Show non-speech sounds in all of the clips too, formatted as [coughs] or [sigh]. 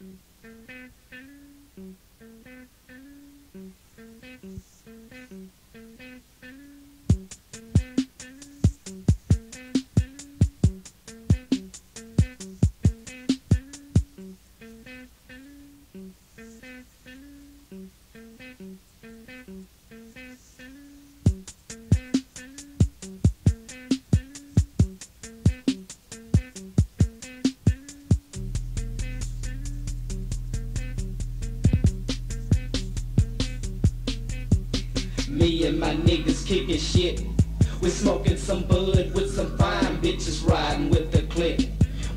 Me and my niggas kicking shit. We're smoking some bud with some fine bitches riding with the clip.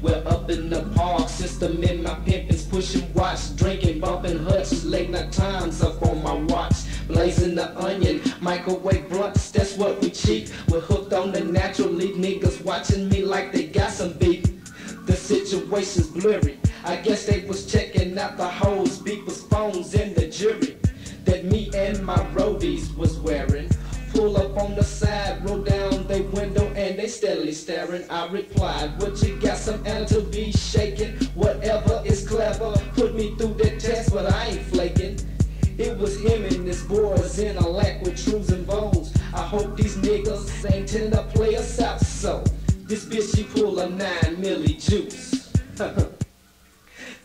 We're up in the park system and my pimpins pushing watch, drinking, bumping huts, late night times up on my up on the side, roll down they window, and they steadily staring. I replied, What you got some to be shaking? Whatever is clever, put me through the test, but I ain't flaking. It was him and his boys in a lack with trues and bones. I hope these niggas ain't tending to play us out so. This bitch, she pull a nine milli juice. [laughs]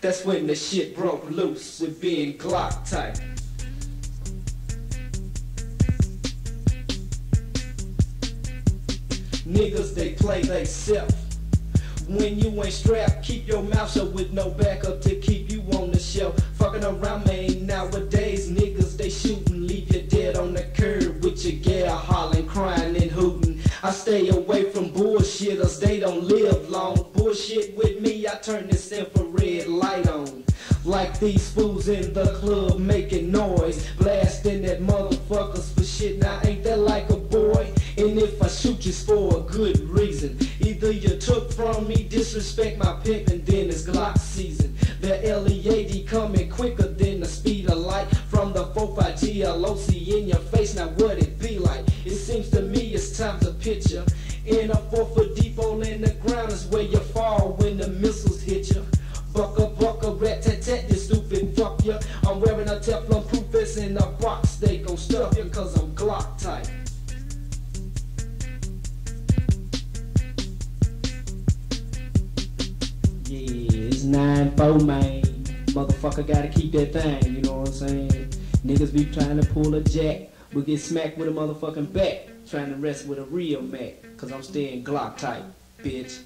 That's when the shit broke loose with being Glock tight. Niggas, they play they self. When you ain't strapped, keep your mouth shut with no backup to keep you on the shelf. Fucking around, man, nowadays niggas they shootin', leave you dead on the curb with your gal hollering, crying and hootin'. I stay away from bullshitters, they don't live long. Bullshit with me, I turn this infrared light on. Like these fools in the club making noise, blasting at motherfuckers for shit. Now ain't that like a boy? And if I shoot you for a good reason, either you took from me, disrespect my pimp, and then it's Glock season. The LEAD coming quicker than the speed of light from the 45G LOC in your face. Now what it be like? It seems to me it's time to picture. In a four foot deep hole in the ground is where you fall when the missiles hit you. Bucka bucka rat tat tat, you stupid fuck ya. I'm wearing a Teflon proof vest in a box, It's 9-4, man. Motherfucker gotta keep that thing, you know what I'm saying? Niggas be trying to pull a jack, we get smacked with a motherfucking bat. Trying to rest with a real Mac, cause I'm staying Glock tight, bitch.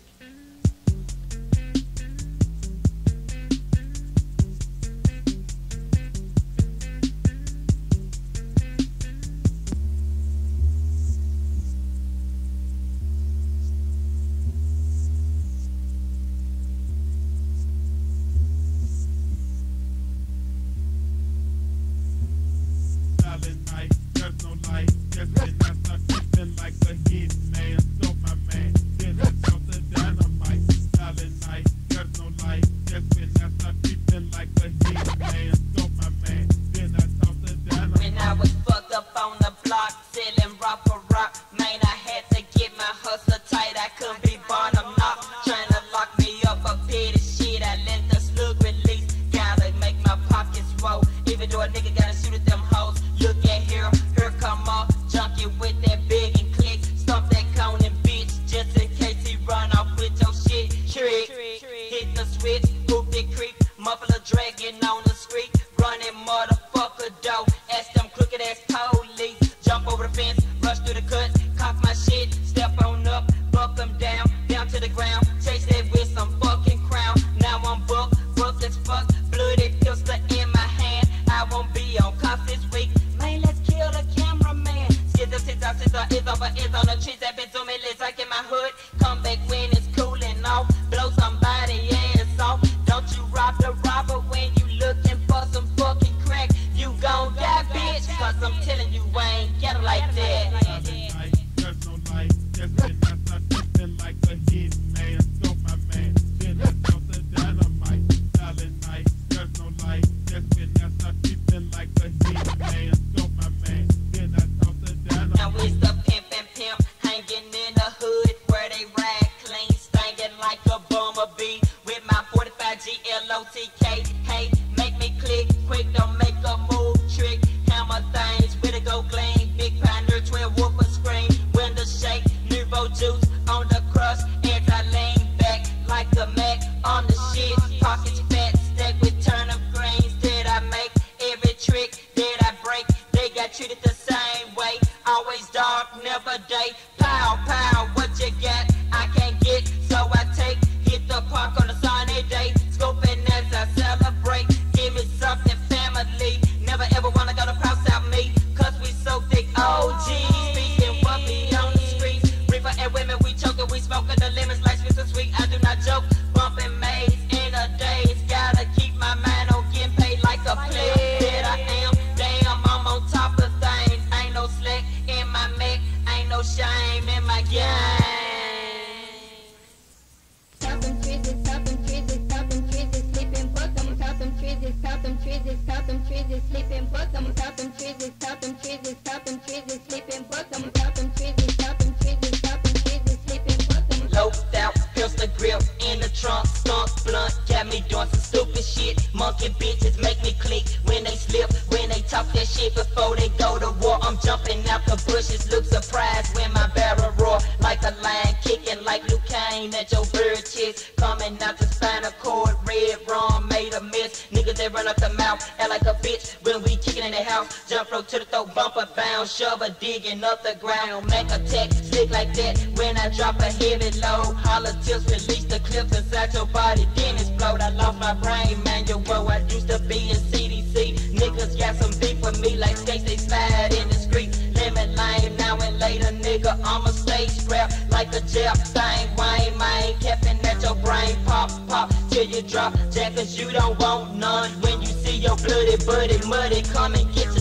came up the ground. Make a text slick like that when I drop a heavy load. Holler tips, release the clips inside your body, then explode. I lost my brain, man. Yo, bro, I used to be in CDC. Niggas got some beef with me like skates, they slide in the streets. Lemon lane. now and later, nigga, I'm a stage rap like a Jeff thing. Wayne, man, capping at your brain. Pop, pop, till you drop. Jack, cause you don't want none. When you see your bloody buddy muddy, come and get your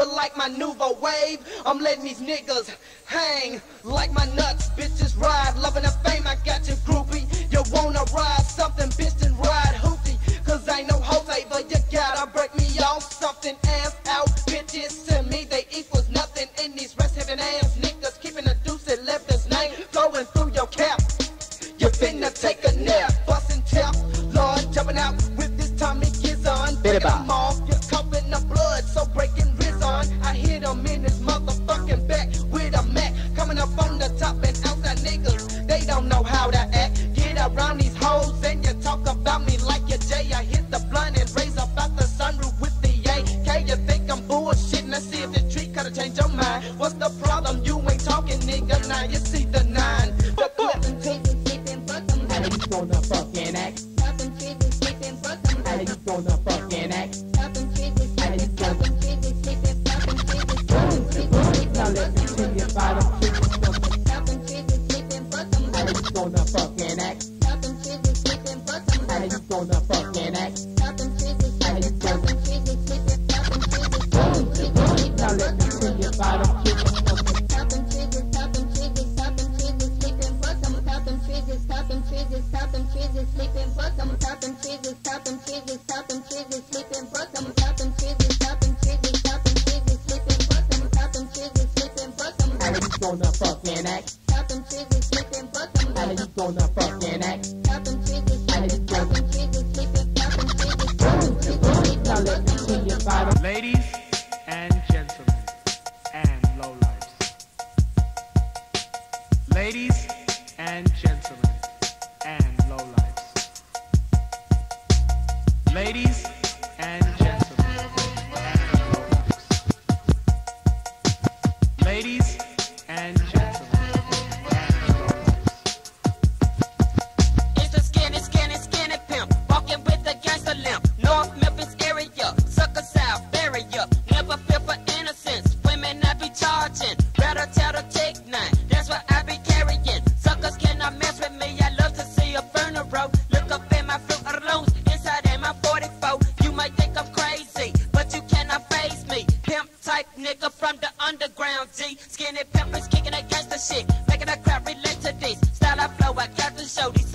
But like my nouveau wave, I'm letting these niggas hang like my nuts. Bitches ride, loving Someone tap from the underground, Z. Skinny peppers kicking against the shit, making a crowd relate to this. Style I flow, I got to show these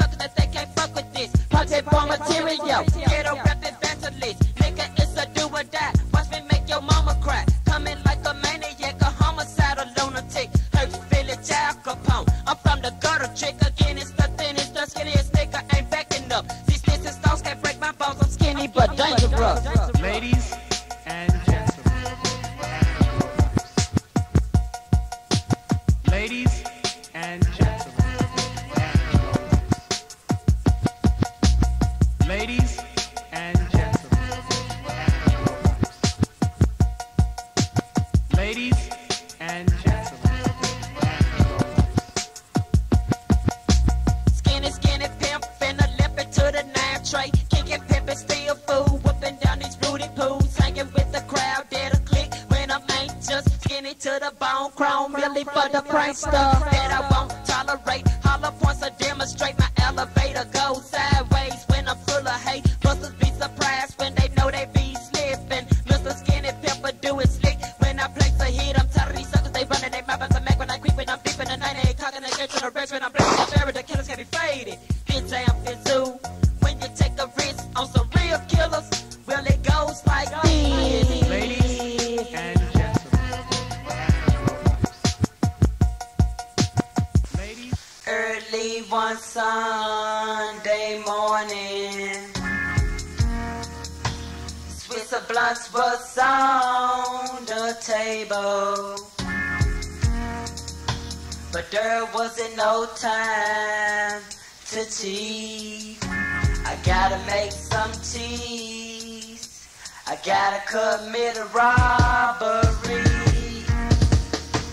But there wasn't no time to cheat. I gotta make some cheese. I gotta commit a robbery.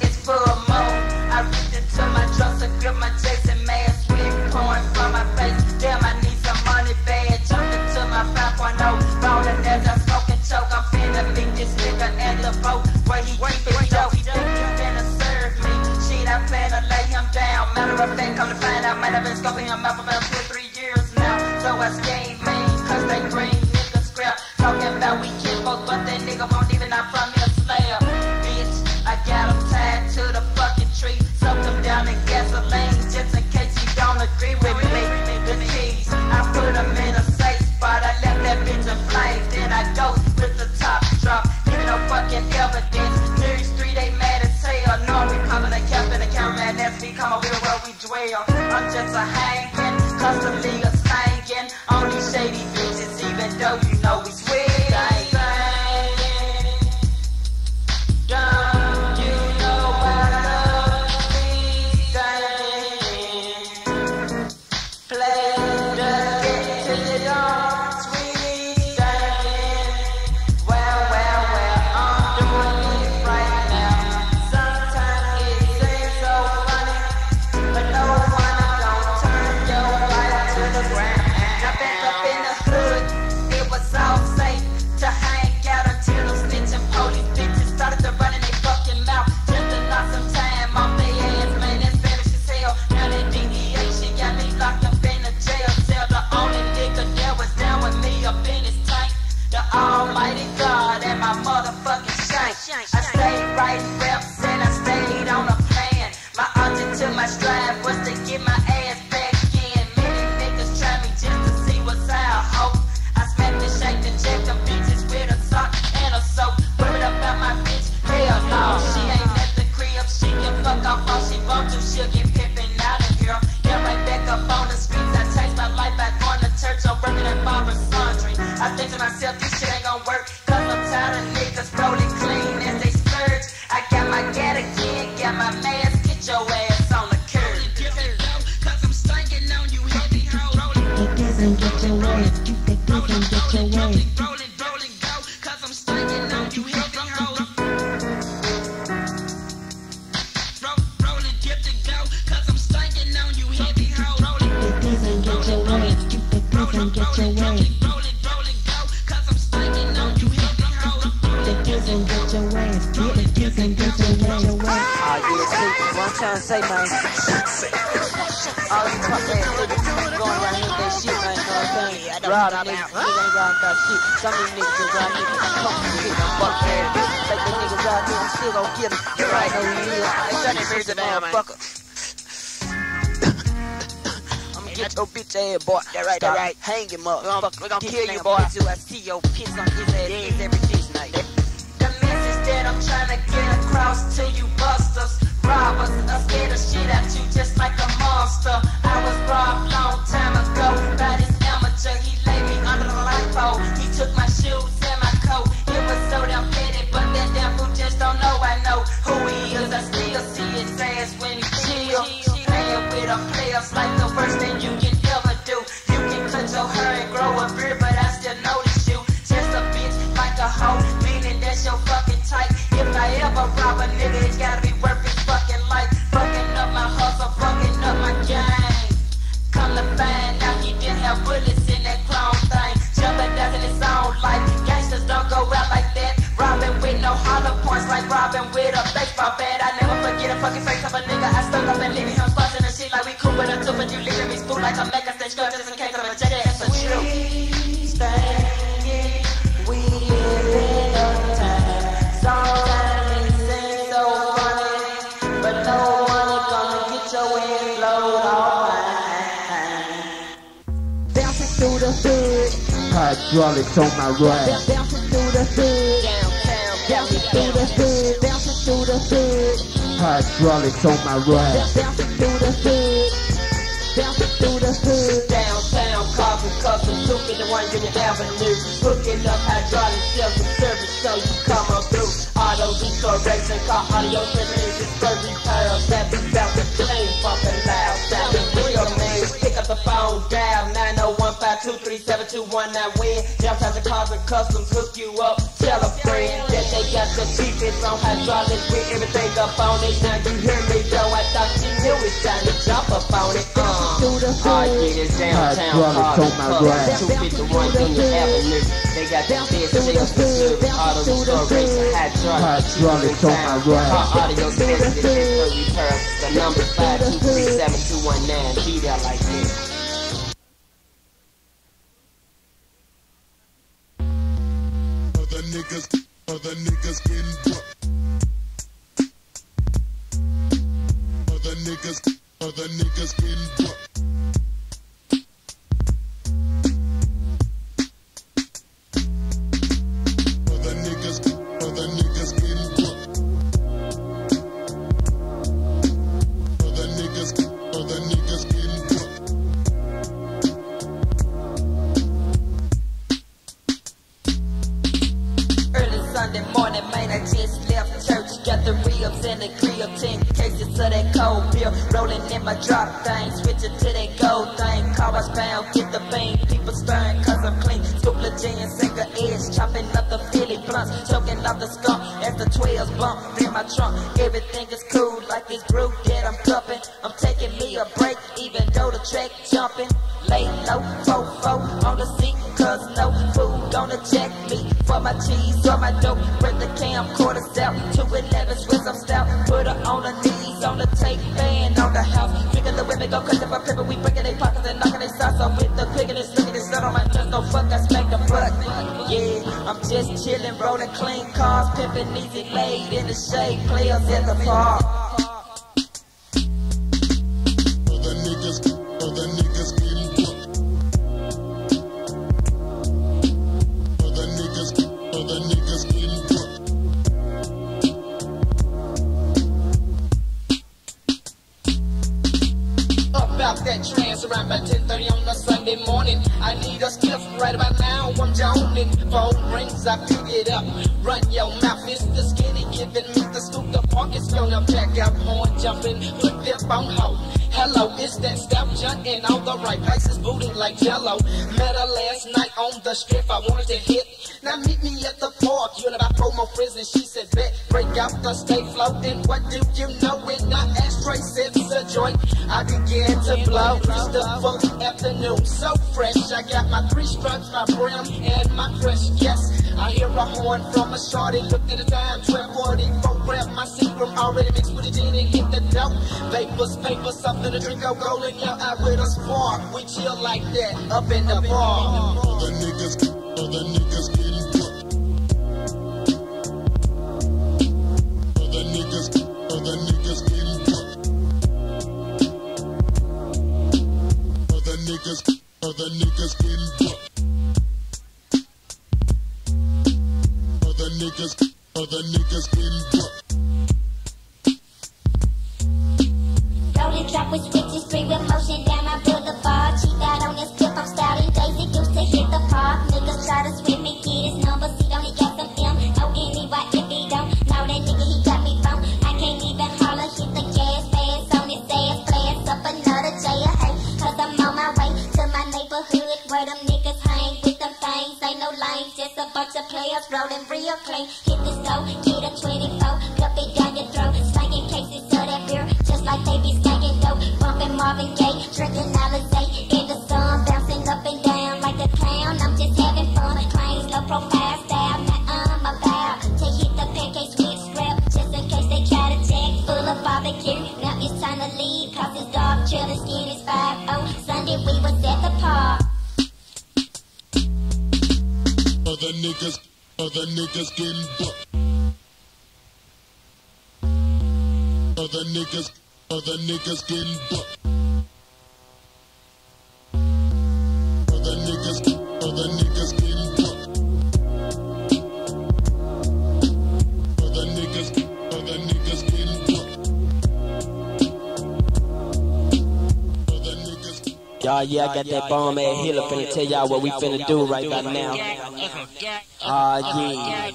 It's for a moment. I reached into my trust, I gripped my checks and made a sweat pouring from my face. Damn, I need some money bad. Jumped into my 5.0, Falling as I smoke and choke. I'm finna meet this nigga at the boat where he. Where rubber band. Come to find out, might have been sculpting your mouth about two or three years now. So I stayed. tips are hanging, constantly a spanking. All these shady bitches, even though you ground. Now back up in say, man. All you fucking around here with that shit, man. You know what I'm saying? Rob niggas, niggas ain't robbing that shit. Some of these niggas just round here with fuck shit, fuck ass bitch. Take the niggas out here, I'm still gonna get them. You right, know who he is. They trying to freeze the motherfucker. [coughs] Get your bitch ass, boy. That right, that right. Hang him up. We're gonna, we gonna kill you, boy. I see your piss on his ass. Yeah. Every bitch night. The message that I'm trying to get across to you, busters robbers, I scare the shit out you just like a monster. I was robbed long time ago by this amateur. He laid me under the light pole. He took my shoes fucking face of a nigga. I stuck up and leaving him busting and shit like we cool with a two, but you leaving me spooked like a mega stage girl just in case I'm a jackass for true. Staying, we live in a time. Sometimes it seems so funny, but no money gonna get your wind blowed off mine. Bouncing through the hood, Hydraulics on my ride. bouncing through the hood, Downtown, bouncing through the hood, bouncing through the hood, Hydraulics on my ride. bouncing through the hood, bouncing through the hood. Downtown, carbon custom, Duke the one Union Avenue. Hooking up hydraulic sales and service, so you come on through. Auto decoration, car audio service, 901-523-7219, win. Downtown, the carbon customs, hook you up. Tell a friend that they got the cheapest on hydraulics with everything up on it. Now you hear me, though, I thought you knew it's time to jump up on it. Uh. Through the I hood, get it downtown, Hydraulics on my ride. 251 Union Avenue. They got the best sales for service, auto restoration, hydraulics. Hydraulics on my ride. Car audio service, for repair. The number 5237219. Be there like this. Rolling things, my it to that gold thing. Car was bound, get the bean. People stirring cause I'm clean. Scoop the gin, single edge, chopping up the Philly blunts. Choking off the skunk as the 12s bump in my trunk. Everything laid in the shade, players at the park. Other niggas, other niggas getting. Other niggas, other niggas getting. About that trance around by 10:30 on a Sunday morning. I need a skiff right about now. I'm. Phone rings, I pick it up. Run your mouth, it's the skinny giving me the scoop. The park is going up, jack out, horn jumping, put dip on hold. Hello, it's that step jump in all the right places, booting like jello. Met her last night on the strip, I wanted to hit. Now meet me at the park, you and about promo friends, and she said, bet, break out the stay floating. What do you know when I ashtray sips a joint? I began to blow. It's the full afternoon, so fresh. I got my three stripes, my brim, and my fresh. Yes, I hear a horn from a shorty. Looked at the time, 1244. Grab my secret, already mixed with a gin and hit the dope. Vapors, paper, something let drink of gold in your eye with a spark. We chill like that up in the bar. The niggas, oh, the niggas getting. Oh, the niggas, oh, the niggas getting. The niggas, the niggas getting. The niggas, the niggas getting it. Other niggas, other niggas getting bucked. Yeah, I got that bomb ass hill finna tell y'all what we finna do right about now. Ah, yeah.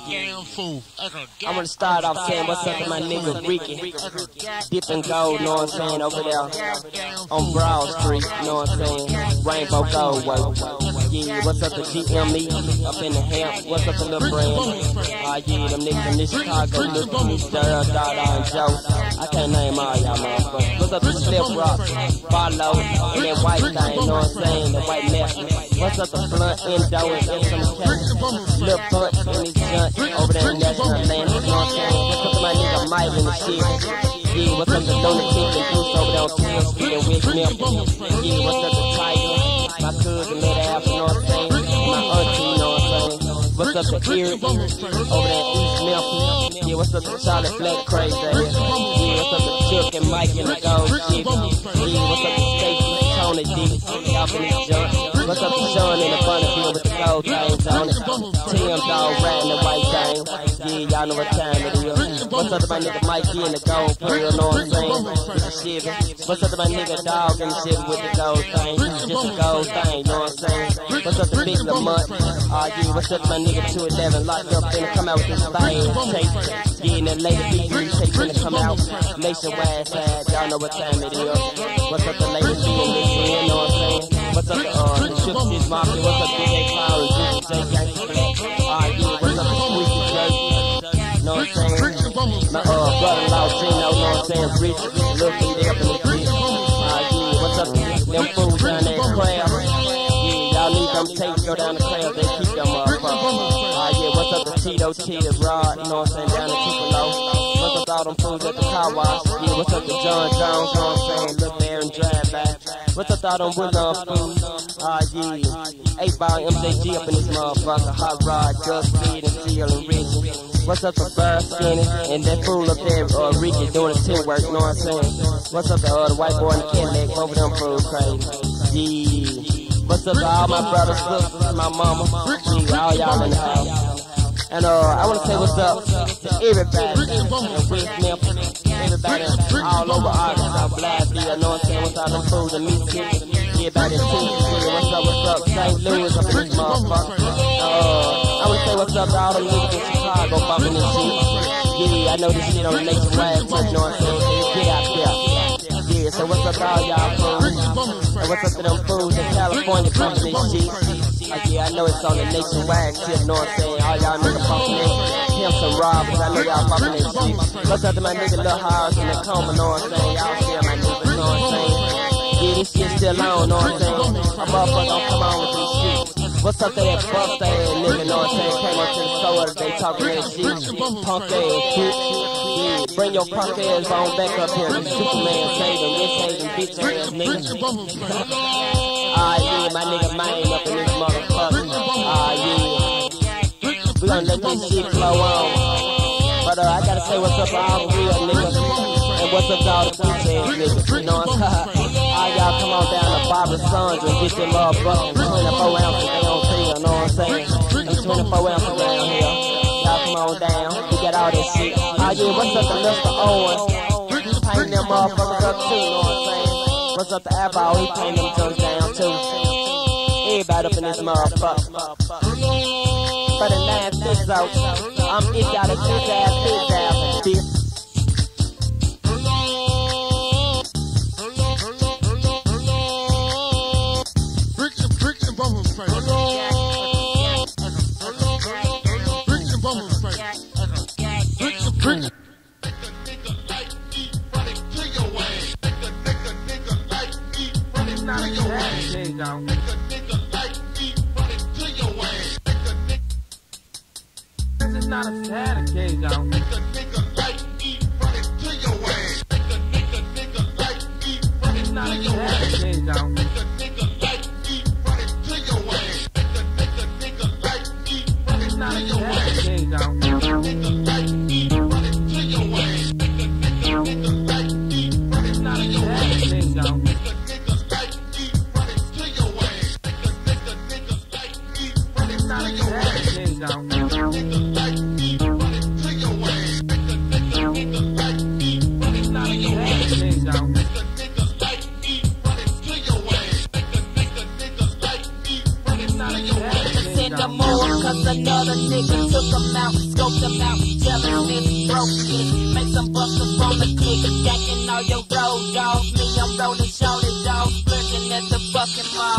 I'm gonna start off saying what's up to my nigga Ricky. Dipping gold, know what I'm saying, over there on Broad Street, know what I'm saying? Rainbow Gold, way. Yeah, what's up to GME up in the hamp? What's up to Lil Brand? Ah, yeah, them niggas in this Chicago, Lil Mr. Dada and Joe. I can't name all y'all motherfuckers. What's up to Slip Rock, Follow, and that white thing, know what I'm saying? The white left. What's up to Blunt, Endo, and some Lil Bunt in his junk over there in National Land, you know what I'm saying? What's up to my nigga Mike in the shit? Yeah, what's up to Lunatic and Bruce over there on Tail Street and West? Yeah, what's up to Tiger? My cousin let you know what I'm saying? My auntie, you know what I'm saying? What's up to Erie over there in East Memphis? Yeah, what's up to Charlie Black Crazy? Yeah, what's up to Chuck and Mike in the gold? Yeah, what's up to Stacy, Tony D, y'all his junk? What's up to Sean in the Bonneville with the gold things on it? Tim Dog riding the white thing. Yeah, y'all know what time it is. What's up to my nigga Mikey in the gold pearl, know what I'm saying? With the Chevy. What's up to my nigga Dog in the Chevy with the gold thing? Just a gold thing, know what I'm saying? What's up to Big Lamont? Ah, yeah, what's up to my nigga 211 locked up finna come out with this thing? Yeah, and that lady beat me, tape finna come out. Nationwide side, y'all know what time it is. What's up to Lady B and this here, know what I'm saying? What's up uh, the Shit Mafia? What's up to Big A Cloud and Juicy J Gangsta Black? Ah, yeah, what's up Squeaky Jerk? Know what I'm saying? My uh, brother-in-law Gino, know what I'm saying? Rich, looking there in the. Ah, yeah, what's up them fools down there at Crab? Yeah, y'all need them tapes, go down to Crab, they keep them motherfuckers. Ah, yeah, what's up to Tito T, the Rod, you know what I'm saying? Down in Tupelo. What's up all them fools at the car wash? Yeah, what's up to John Jones, You know what I'm saying? Look there and drive by. What's up to all them fools? Ah, yeah. Eight ball MJG up in this motherfucker. Hot Rod, Gus, Speed, and Seal, and Richie. What's up to Bird Skinny and that fool up there, uh, Ricky doing the tin work, you know what I'm saying? What's up to uh, the white boy in the Cadillac, both of them fools crazy. Yeah. What's up to all my brothers, sisters, my mama, yeah, all y'all in the house. And uh, I want to say what's up to everybody in West Memphis, everybody all over Arkansas, Blasey, you know what I'm saying? What's all them fools And in Mississippi, everybody in Tennessee, what's up, what's up, St. Louis in this motherfucker. Uh, I to say what's up to all them niggas in Chicago bumping this shit. Yeah, I know this shit on the nationwide, so you know what I'm saying? Get out there. Yeah, so what's up to all y'all fools? And what's up to them fools in California bumping this shit? Like, yeah, I know it's on the nationwide tip, know what I'm saying? All y'all niggas bumping it. Pimps and robbers, I know y'all bumping this shit. What's up to my nigga Lil House in the coma, know what I'm saying? Y'all still my niggas, know what I'm saying? Yeah, this shit still on, know what I'm saying? A motherfucker don't come on with this shit. What's up to that bust ass nigga, know what I'm saying? Came up to the store today talking that shit. Punk ass shit. Bring your punk ass on back up here. You Superman saving, this saving, bitch ass nigga. [laughs] Ah, yeah, my nigga mine up in this motherfucker. We gon' let this shit flow on. But uh, I gotta say what's up all the real niggas. And what's up to all the pretend niggas. You know what I'm saying? [laughs] all y'all come on down to Barbara Sons and get them motherfuckers. 24 ounces, they on You know what I'm saying? It's 24 ounces down here. Y'all come on down, we got all this shit. Oh yeah, what's up to Mr. Owens? He painting them motherfuckers up too, know what I'm saying? What's up to Eyeball? Oh, he painting them junk down too. Everybody up in this motherfucker for the nine sizzle. I'm um, it got a good ass hello, hello, Brick and brick and bubble spray. shouted out, flirting at the fucking mile.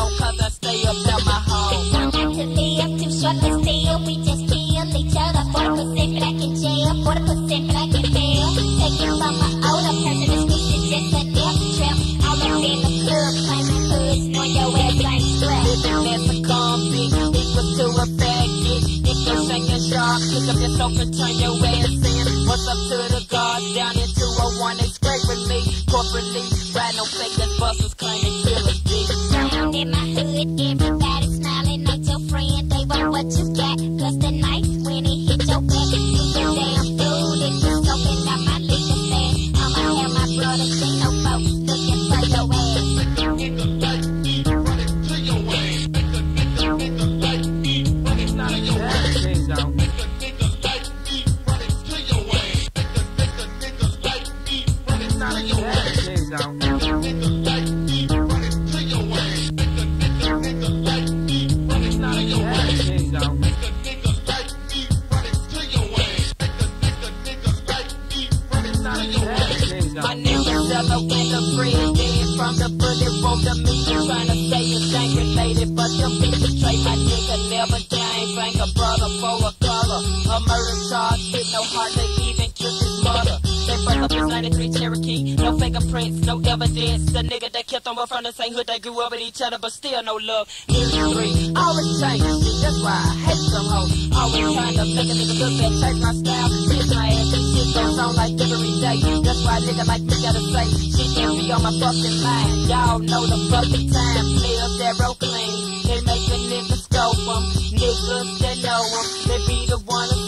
of the 93 Cherokee. No fingerprints, no evidence. The nigga that kept them up from the same hood. They grew up with each other, but still no love. Here's three. Always change. That's why I hate some hoes. Always trying to make a nigga look bad, change my style. Bitch, my ass, this shit goes on like every day. That's why a nigga like me gotta say, she can't be on my fucking mind. Y'all know the fucking time. Live that road clean. They make the niggas go from niggas that know them. They be the one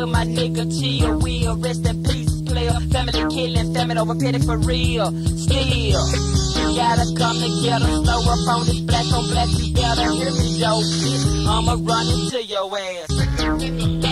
to my nigga chill. We rest in peace, player. Family killing, famine over pity for real. Still, you gotta come together. Slow up on this black on black together. Hear me, yo, bitch. I'ma run into your ass.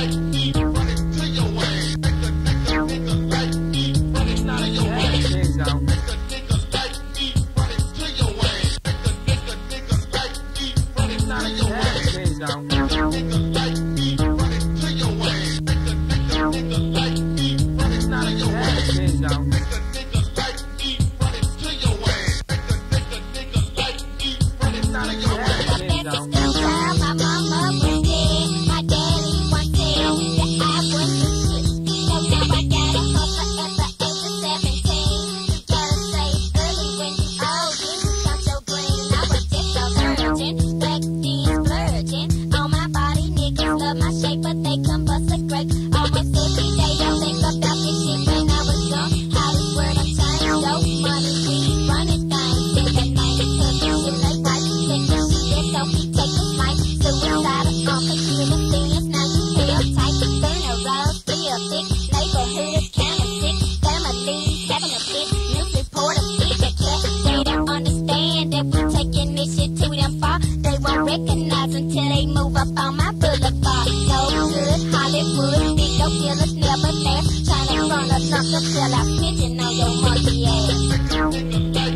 To front a knuckle till I pigeon on your monkey ass.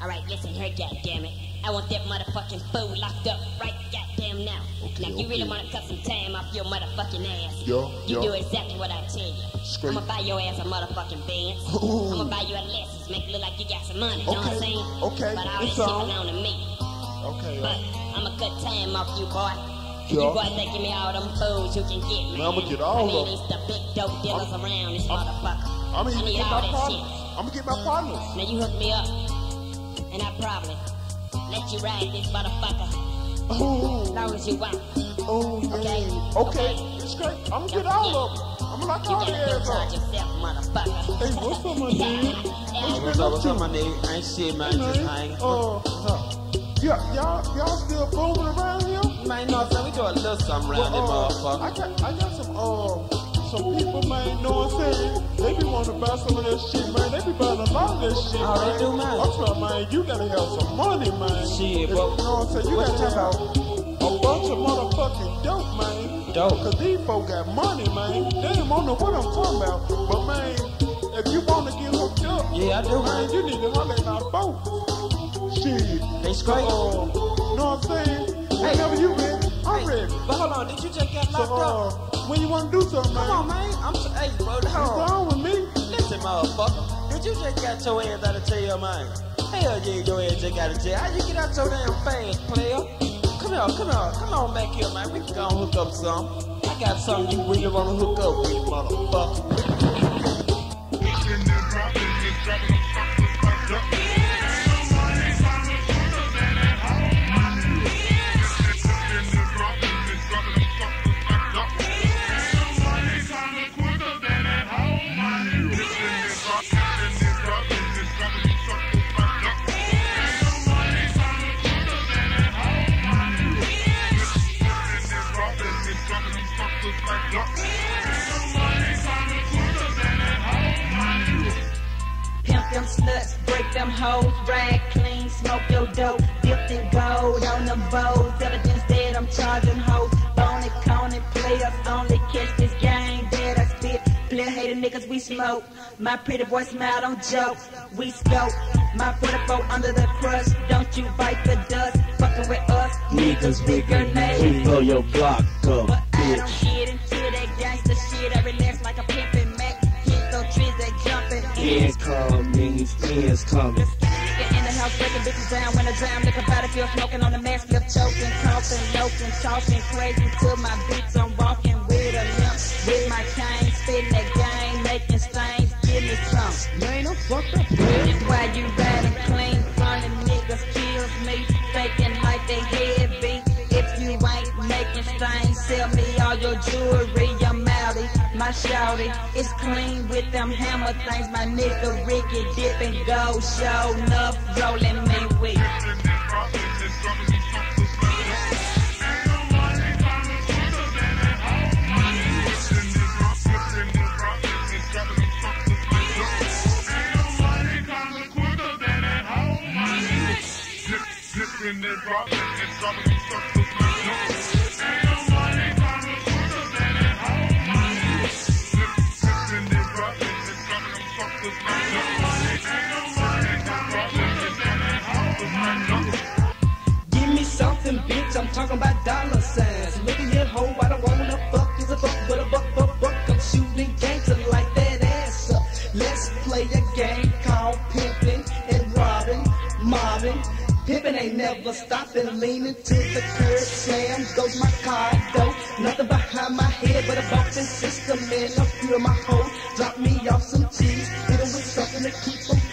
Alright, listen here, goddammit. I want that motherfucking fool locked up right goddamn now. now, if you really wanna cut some time off your motherfucking ass, Yeah, you yeah. do exactly what I tell you. Straight. I'ma buy your ass a motherfucking Benz. Ooh. I'ma buy you a Lexus, make it look like you got some money, You know what I'm Okay, saying? okay, But all it's this shit belong to me. Okay, But I'ma cut time off you, boy. Yeah. You boys that give me all them fools you can get, man. Man, I'ma get all I mean, it's the big dope dealers around this motherfucker. I'm gonna get my that shit. I'm gonna get my partners. Now you hook me up, and I probably let you ride this motherfucker Oh, as long as you want. oh, Okay. yeah. Okay, it's great. I'm gonna get all of them. I'm gonna lock You all gotta the feel ass up. Hey, what's up, my dude? What's up, what's up, my nigga? Ain't shit, man. Just hanging. Uh, yeah, y'all, y'all still booming around here? Man, know what We do a little something around uh, motherfucker. I got, I got some, uh, some people, man, know what I'm saying? They be wanting to buy some of that shit, man. They be buying a lot of that shit, Oh, they do, man. I'm talking, man, you gotta have some money, man. Shit, but You know what I'm saying? You gotta have a bunch of motherfucking dope, man. Dope. Cause these folk got money, man. They don't know what I'm talking about. But, man, if you wanna get hooked up, Yeah, I do, man, you need to holler at our folks. Shit. They straight. Uh, know what I'm saying? Whenever you ready, I'm Hey, ready. But hold on, did you just get So, locked uh, up? when you wanna do something, man, Come on, man. I'm so, hey, bro, hold on. on with me. Listen, motherfucker. Did you just got your ass out of jail, man? Hell yeah, your ass just got out of jail. How you get out your damn fast, player? Come here, come on back here, man. We can go hook up some. I got something you really wanna hook up with, motherfucker. Them hoes, rag clean, smoke your dope, dipped in gold on them bows. Evidence that I'm charging hoes, bony, coney, players only catch this game that I spit. Player hater niggas, we smoke. My pretty boy smile, don't joke. We scope. My 44 under the crush, don't you bite the dust. Fucking with us, niggas with grenades. blow your block up, But I don't get into that gangster shit. I relax jumpin'. Hands coming, hands coming. Nigga in the house breaking bitches down when I drown. Liquor battlefield smoking on the mask, flip choking, coughing, loking, talking crazy to my beats. I'm walking with a limp, with my cane, spitting that game, making stains. Give me some. Man, I'm fucked up. That's why you riding clean, front of niggas kills me, faking like they heavy. If you ain't making stains, sell me all your jewelry. My shouty is clean with them hammer things. My nigga Ricky dipping gold, show enough, rolling me weak. Give I'm talking about dollar signs. Look at your hoe. I don't wanna fuck. Is a fuck, but a buck, buck, buck. I'm shooting gangster like that ass up. Let's play a game called pimping and robbing, mobbing. Pimping ain't never stopping, leaning to the curb. Slam goes my car dope. Nothing behind my head but a bumping system. Man, I feel my hoe. Drop me off some cheese. Hit 'em with something to keep 'em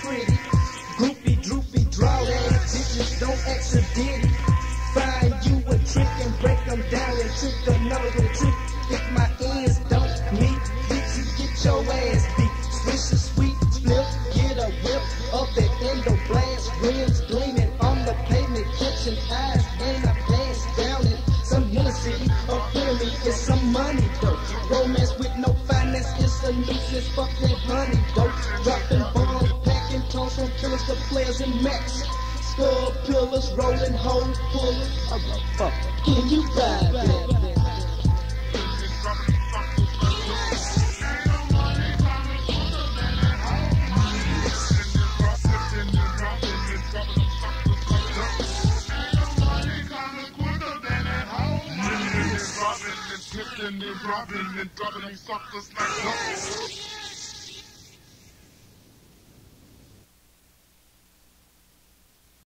trick another trick. If my ends don't meet, bitch, you get your ass beat. Swish a sweet flip, get a whip of the endo blast. Rims gleaming on the pavement, catching eyes, and I pass down it. Some Hennessy, a pyramid is some money though. Romance with no finance is a nuisance. Fuck that honey though. Dropping bombs, packing tones from killers to players and max. Skull pillars, rolling pullers. Oh, fuck. Can